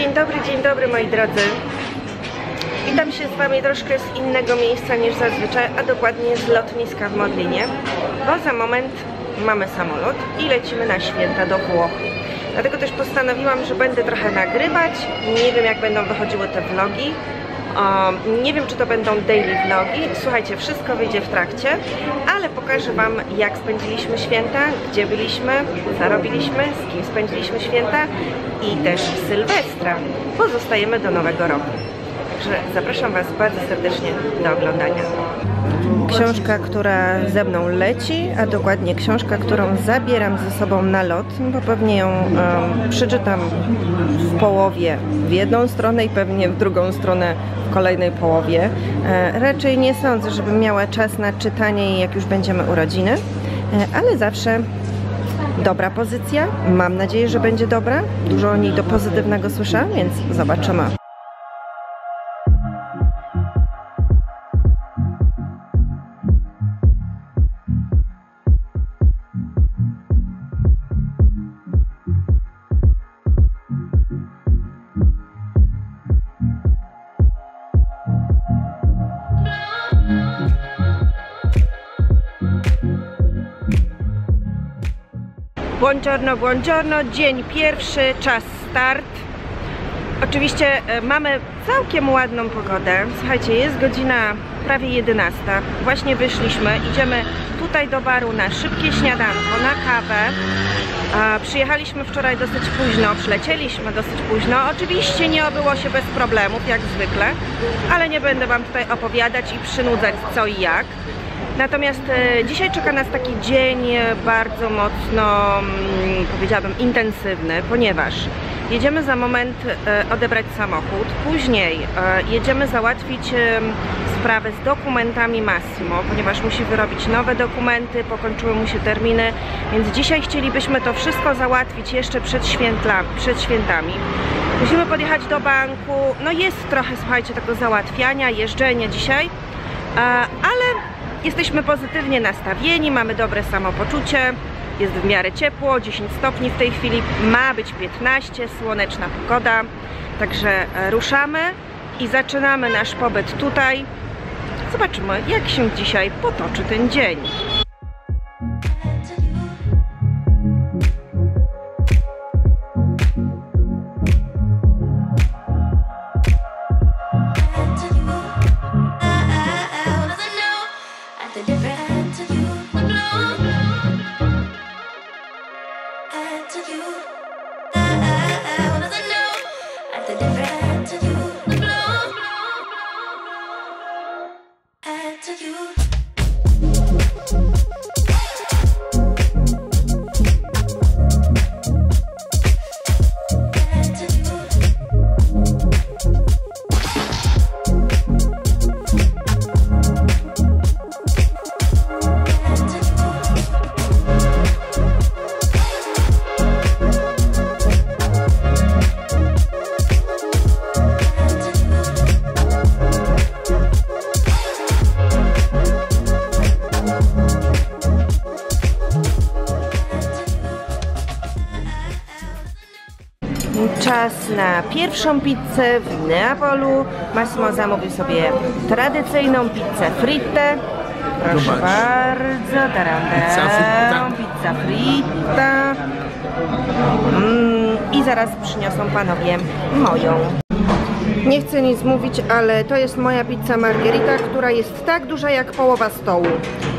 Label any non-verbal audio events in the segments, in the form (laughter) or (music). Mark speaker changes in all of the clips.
Speaker 1: Dzień dobry, dzień dobry moi drodzy. Witam się z Wami troszkę z innego miejsca niż zazwyczaj, a dokładnie z lotniska w Modlinie, bo za moment mamy samolot i lecimy na święta do Włoch. Dlatego też postanowiłam, że będę trochę nagrywać. Nie wiem jak będą wychodziły te vlogi. Um, nie wiem czy to będą daily vlogi. Słuchajcie, wszystko wyjdzie w trakcie, ale pokażę Wam jak spędziliśmy święta, gdzie byliśmy, co robiliśmy, z kim spędziliśmy święta i też Sylwestra. Pozostajemy do nowego roku. Także zapraszam Was bardzo serdecznie do oglądania. Książka, która ze mną leci, a dokładnie książka, którą zabieram ze sobą na lot, bo pewnie ją um, przeczytam w połowie w jedną stronę i pewnie w drugą stronę kolejnej połowie. E, raczej nie sądzę, żebym miała czas na czytanie jak już będziemy urodziny, e, ale zawsze dobra pozycja. Mam nadzieję, że będzie dobra. Dużo o niej do pozytywnego słyszę, więc zobaczymy. Buongiorno, buongiorno, dzień pierwszy, czas start. Oczywiście e, mamy całkiem ładną pogodę. Słuchajcie, jest godzina prawie 11. Właśnie wyszliśmy, idziemy tutaj do baru na szybkie śniadanko, na kawę. Przyjechaliśmy wczoraj dosyć późno, przylecieliśmy dosyć późno. Oczywiście nie obyło się bez problemów, jak zwykle, ale nie będę Wam tutaj opowiadać i przynudzać co i jak. Natomiast e, dzisiaj czeka nas taki dzień e, bardzo mocno, mm, powiedziałabym, intensywny, ponieważ jedziemy za moment e, odebrać samochód, później jedziemy załatwić sprawę z dokumentami Massimo, ponieważ musi wyrobić nowe dokumenty, pokończyły mu się terminy, więc dzisiaj chcielibyśmy to wszystko załatwić jeszcze przed, świętla, przed świętami. Musimy podjechać do banku, no jest trochę, słuchajcie, tego załatwiania, jeżdżenia dzisiaj, ale Jesteśmy pozytywnie nastawieni, mamy dobre samopoczucie, jest w miarę ciepło, 10 stopni w tej chwili, ma być 15, słoneczna pogoda, także e, ruszamy i zaczynamy nasz pobyt tutaj. Zobaczymy, jak się dzisiaj potoczy ten dzień. Czas na pierwszą pizzę w Neapolu. Massimo zamówił sobie tradycyjną pizzę fritte. Proszę Zobacz. bardzo, tarandę. Pizza fritta. Pizza fritta. Mm, I zaraz przyniosą panowie moją. Nie chcę nic mówić, ale to jest moja pizza margherita, która jest tak duża jak połowa stołu.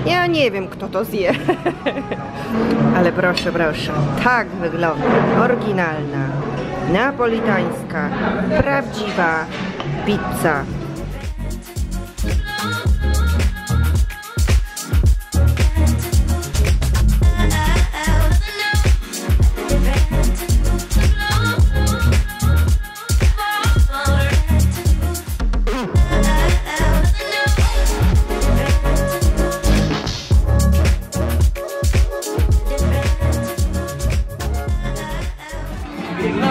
Speaker 1: Ja nie wiem, kto to zje. (laughs) ale proszę, proszę. Tak wygląda. Oryginalna napolitańska, prawdziwa pizza. No,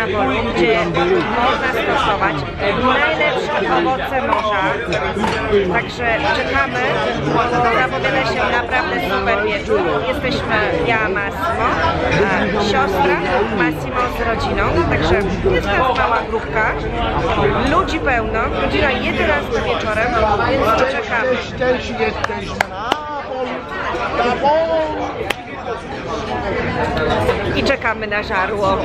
Speaker 1: Neapolu, gdzie można stosować najlepsze owoce morza. Także czekamy, zapowiada się naprawdę super wieczór. Jesteśmy ja, Massimo, siostra Massimo z rodziną, także jest nas mała grupka, ludzi pełno, godzina 11 wieczorem, więc czekamy. I czekamy na żarło.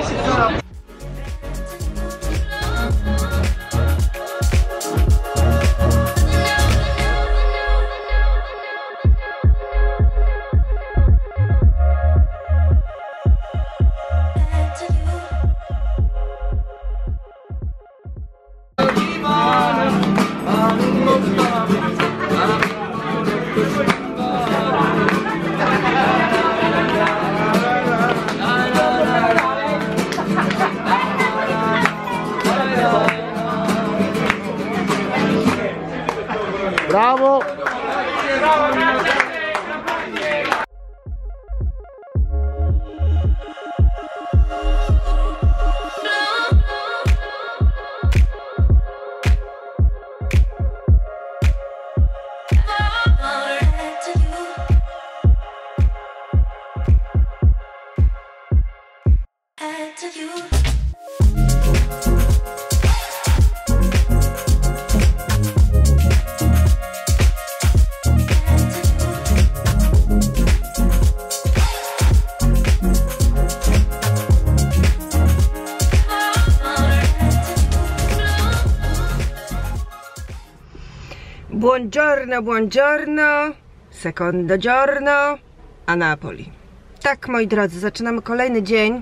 Speaker 1: Buongiorno, buongiorno, secondo giorno, a Napoli. Tak, moi drodzy, zaczynamy kolejny dzień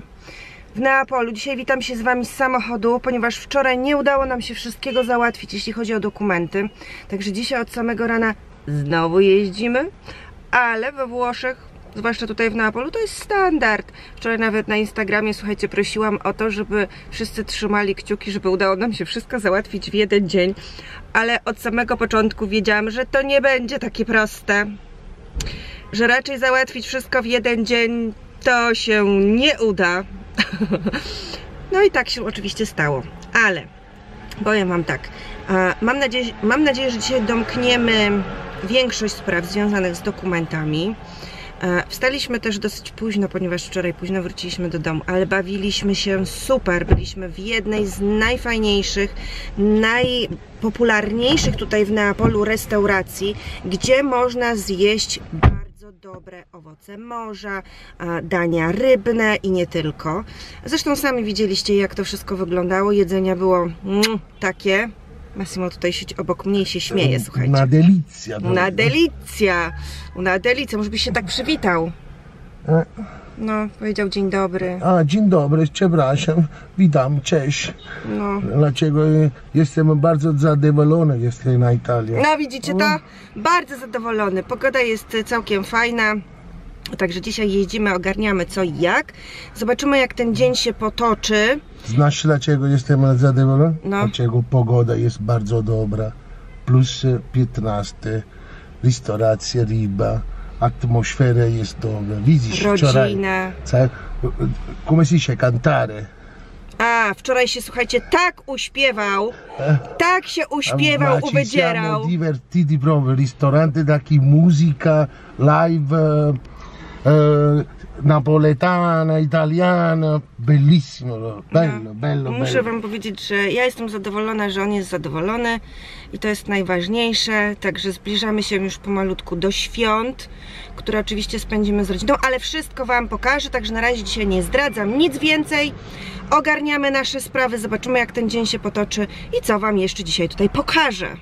Speaker 1: w Neapolu. Dzisiaj witam się z Wami z samochodu, ponieważ wczoraj nie udało nam się wszystkiego załatwić, jeśli chodzi o dokumenty. Także dzisiaj od samego rana znowu jeździmy, ale we Włoszech, zwłaszcza tutaj w Neapolu, to jest standard. Wczoraj nawet na Instagramie, słuchajcie, prosiłam o to, żeby wszyscy trzymali kciuki, żeby udało nam się wszystko załatwić w jeden dzień, ale od samego początku wiedziałam, że to nie będzie takie proste że raczej załatwić wszystko w jeden dzień to się nie uda. (laughs) No i tak się oczywiście stało, ale powiem Wam tak. Mam nadzieję, mam nadzieję, że dzisiaj domkniemy większość spraw związanych z dokumentami. E, Wstaliśmy też dosyć późno, ponieważ wczoraj późno wróciliśmy do domu, ale bawiliśmy się super. Byliśmy w jednej z najfajniejszych, najpopularniejszych tutaj w Neapolu restauracji, gdzie można zjeść bardzo dobre owoce morza, a, dania rybne i nie tylko. Zresztą sami widzieliście, jak to wszystko wyglądało. Jedzenia było mm, takie. Massimo tutaj siedzi obok mnie i się śmieje, słuchajcie.
Speaker 2: Una delizia.
Speaker 1: Una delicja. Una delicja. Może byś się tak przywitał.
Speaker 2: E,
Speaker 1: No, powiedział dzień dobry.
Speaker 2: A, dzień dobry, przepraszam. Witam, cześć.
Speaker 1: No.
Speaker 2: Dlaczego e, jestem bardzo zadowolony, jestem na Italii.
Speaker 1: No widzicie to? Bardzo zadowolony. Pogoda jest całkiem fajna. Także dzisiaj jeździmy, ogarniamy co i jak. Zobaczymy jak ten dzień się potoczy.
Speaker 2: Znasz dlaczego jestem zadowolony?
Speaker 1: No.
Speaker 2: Dlaczego pogoda jest bardzo dobra. Plus e, 15, restauracja, ryba, atmosfera jest dobra. Widzisz, wczoraj...
Speaker 1: Rodzina.
Speaker 2: Come si dice cantare?
Speaker 1: A, wczoraj się słuchajcie tak uśpiewał. Tak się uśpiewał,
Speaker 2: Ma
Speaker 1: uwydzierał.
Speaker 2: divertiti proprio, ristorante chi musica, live eh, napoletana, italiana, bellissimo, bello, bello,
Speaker 1: Muszę
Speaker 2: bello.
Speaker 1: Wam powiedzieć, że ja jestem zadowolona, że on jest zadowolony i to jest najważniejsze. Także zbliżamy się już pomalutku do świąt, które oczywiście spędzimy z rodziną, ale wszystko Wam pokażę, także na razie dzisiaj nie zdradzam nic więcej. Ogarniamy nasze sprawy, zobaczymy jak ten dzień się potoczy i co Wam jeszcze dzisiaj tutaj pokażę.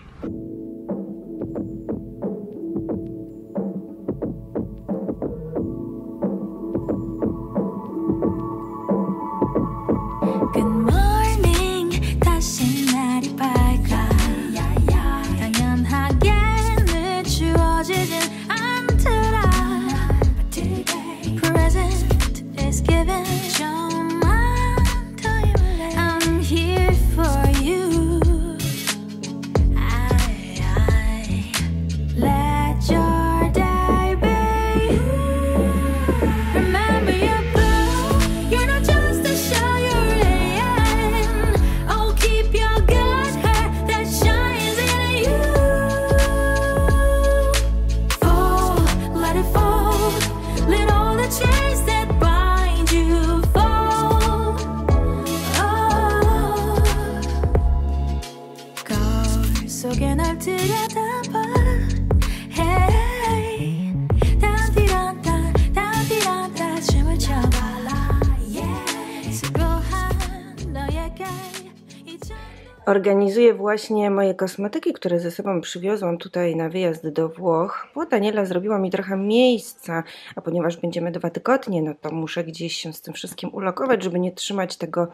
Speaker 1: Organizuję właśnie moje kosmetyki, które ze sobą przywiozłam tutaj na wyjazd do Włoch, bo Daniela zrobiła mi trochę miejsca, a ponieważ będziemy dwa tygodnie, no to muszę gdzieś się z tym wszystkim ulokować, żeby nie trzymać tego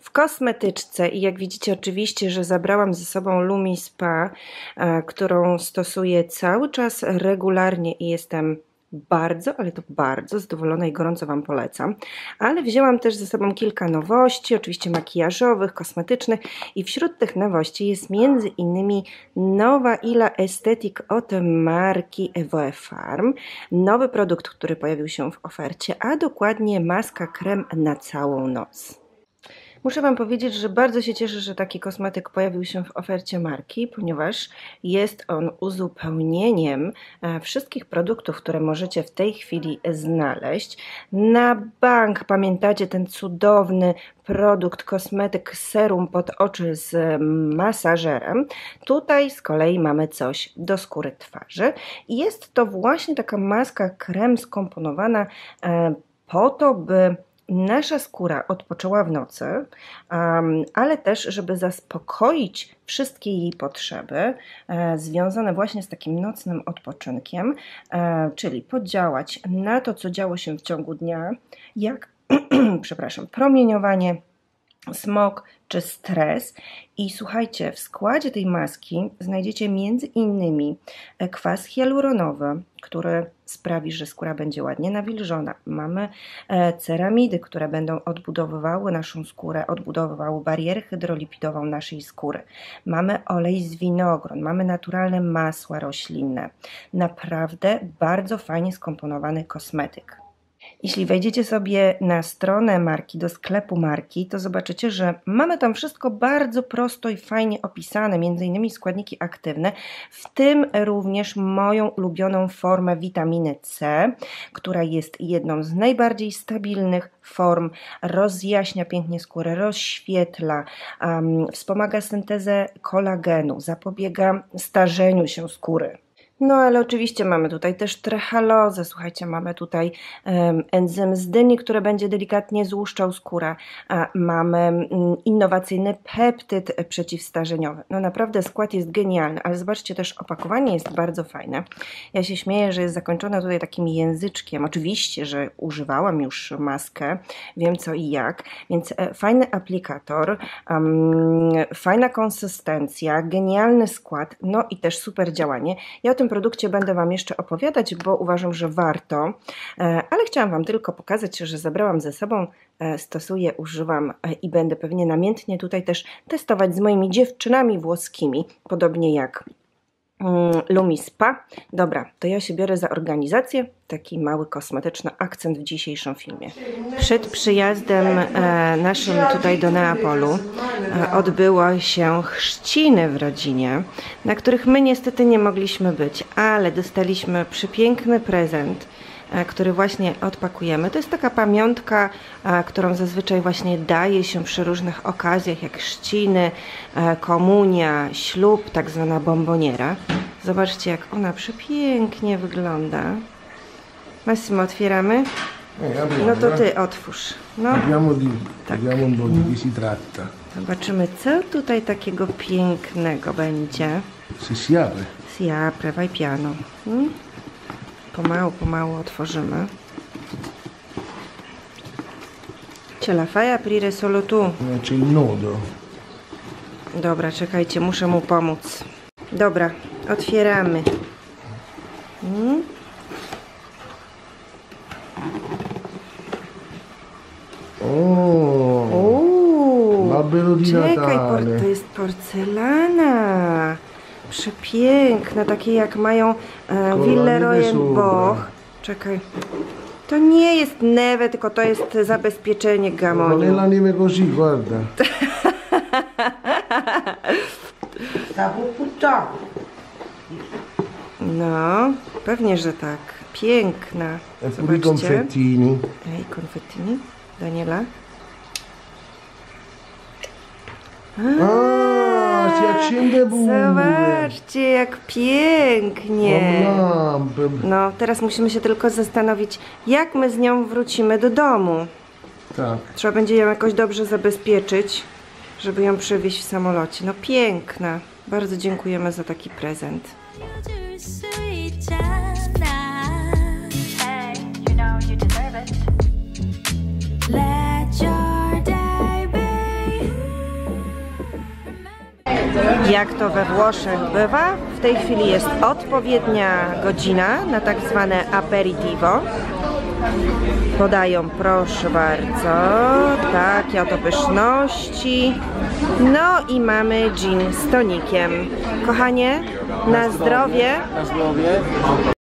Speaker 1: w kosmetyczce. I jak widzicie, oczywiście, że zabrałam ze sobą Lumi Spa, e, którą stosuję cały czas regularnie i jestem bardzo, ale to bardzo zadowolona i gorąco Wam polecam. Ale wzięłam też ze sobą kilka nowości, oczywiście makijażowych, kosmetycznych i wśród tych nowości jest między innymi nowa Ila Aesthetic od marki Evoe Farm. Nowy produkt, który pojawił się w ofercie, a dokładnie maska krem na całą noc. Muszę Wam powiedzieć, że bardzo się cieszę, że taki kosmetyk pojawił się w ofercie marki, ponieważ jest on uzupełnieniem e, wszystkich produktów, które możecie w tej chwili znaleźć. Na bank pamiętacie ten cudowny produkt, kosmetyk serum pod oczy z masażerem. Tutaj z kolei mamy coś do skóry twarzy jest to właśnie taka maska krem skomponowana e, po to, by nasza skóra odpoczęła w nocy, ale też, żeby zaspokoić wszystkie jej potrzeby e, związane właśnie z takim nocnym odpoczynkiem, e, czyli podziałać na to, co działo się w ciągu dnia, jak, (clears throat) przepraszam, promieniowanie, smog czy stres. I słuchajcie, w składzie tej maski znajdziecie między innymi e, kwas hialuronowy, który sprawi, że skóra będzie ładnie nawilżona. Mamy e, ceramidy, które będą odbudowywały naszą skórę, odbudowywały barierę hydrolipidową naszej skóry. Mamy olej z winogron, mamy naturalne masła roślinne. Naprawdę bardzo fajnie skomponowany kosmetyk. Jeśli wejdziecie sobie na stronę marki, do sklepu marki, to zobaczycie, że mamy tam wszystko bardzo prosto i fajnie opisane, między innymi składniki aktywne, w tym również moją ulubioną formę witaminy C, która jest jedną z najbardziej stabilnych form, rozjaśnia pięknie skórę, rozświetla, um, wspomaga syntezę kolagenu, zapobiega starzeniu się skóry. No ale oczywiście mamy tutaj też trechalozę, słuchajcie, mamy tutaj um, enzym z dyni, który będzie delikatnie złuszczał skórę, a mamy um, innowacyjny peptyd przeciwstarzeniowy. No naprawdę skład jest genialny, ale zobaczcie też opakowanie jest bardzo fajne. Ja się śmieję, że jest zakończone tutaj takim języczkiem. Oczywiście, że używałam już maskę, wiem co i jak, więc e, fajny aplikator, um, fajna konsystencja, genialny skład, no i też super działanie. Ja o tym produkcie będę Wam jeszcze opowiadać, bo uważam, że warto, e, ale chciałam Wam tylko pokazać, że zabrałam ze sobą, e, stosuję, używam e, i będę pewnie namiętnie tutaj też testować z moimi dziewczynami włoskimi, podobnie jak mm, Lumi Spa. Dobra, to ja się biorę za organizację. Taki mały kosmetyczny akcent w dzisiejszym filmie. Przed przyjazdem e, naszym tutaj do Neapolu e, odbyło się chrzciny w rodzinie, na których my niestety nie mogliśmy być, ale dostaliśmy przepiękny prezent który właśnie odpakujemy. To jest taka pamiątka, e, którą zazwyczaj właśnie daje się przy różnych okazjach, jak chrzciny, e, komunia, ślub, tak zwana bomboniera. Zobaczcie, jak ona przepięknie wygląda. Massimo, otwieramy? No to ty otwórz. No,
Speaker 2: di,
Speaker 1: Tak.
Speaker 2: vediamo un po' di che si tratta.
Speaker 1: zobaczymy, co tutaj takiego pięknego będzie.
Speaker 2: Se si apre.
Speaker 1: Si apre, vai piano. Mm? Pomału, pomału otworzymy. Ce la fai aprire solo tu?
Speaker 2: Il nodo.
Speaker 1: Dobra, czekajcie, muszę mu pomóc. Dobra, otwieramy. Mm?
Speaker 2: Oh,
Speaker 1: Uuu,
Speaker 2: L'albero di
Speaker 1: czekaj,
Speaker 2: Natale.
Speaker 1: por- to jest porcelana. Przepiękna, takie jak mają e, Villeroy. Boch. Czekaj. To nie jest neve, tylko to jest zabezpieczenie gamoniu.
Speaker 2: la neve così, guarda.
Speaker 1: No, pewnie, że tak. Piękna.
Speaker 2: E
Speaker 1: Zobaczcie.
Speaker 2: confettini.
Speaker 1: Ej, konfettini. Daniela.
Speaker 2: Ah,
Speaker 1: Zobaczcie, jak pięknie. No, teraz musimy się tylko zastanowić, jak my z nią wrócimy do domu.
Speaker 2: Tak.
Speaker 1: Trzeba będzie ją jakoś dobrze zabezpieczyć. żeby ją przywieźć w samolocie. No piękna. Bardzo dziękujemy za taki prezent. Jak to we Włoszech bywa, w tej chwili jest odpowiednia godzina na tak zwane aperitivo. Podają, proszę bardzo, takie oto pyszności. No i mamy gin z tonikiem. Kochanie, na zdrowie.
Speaker 3: Na zdrowie.